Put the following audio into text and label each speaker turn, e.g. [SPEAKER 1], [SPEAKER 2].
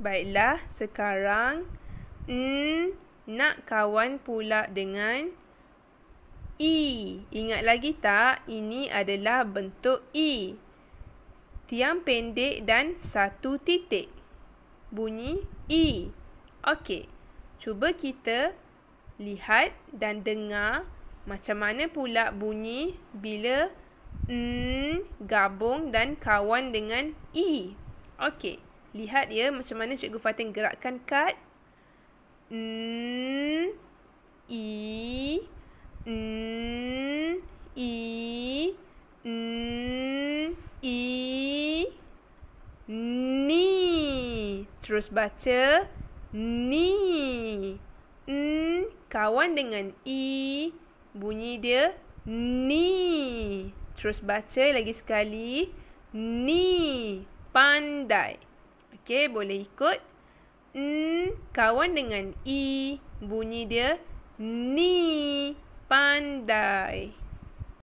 [SPEAKER 1] Baiklah, sekarang N nak kawan pula dengan E. Ingat lagi tak? Ini adalah bentuk E. Tiang pendek dan satu titik. Bunyi E. Okey. Cuba kita lihat dan dengar macam mana pula bunyi bila N gabung dan kawan dengan E. Okey. Lihat ya macam mana Cikgu Fatin gerakkan kad. N, I, N, I, N, I, Ni. Terus baca. Ni. N kawan dengan I. Bunyi dia Ni. Terus baca lagi sekali. Ni. Pandai. Okey, boleh ikut. N kawan dengan I. Bunyi dia ni. Pandai.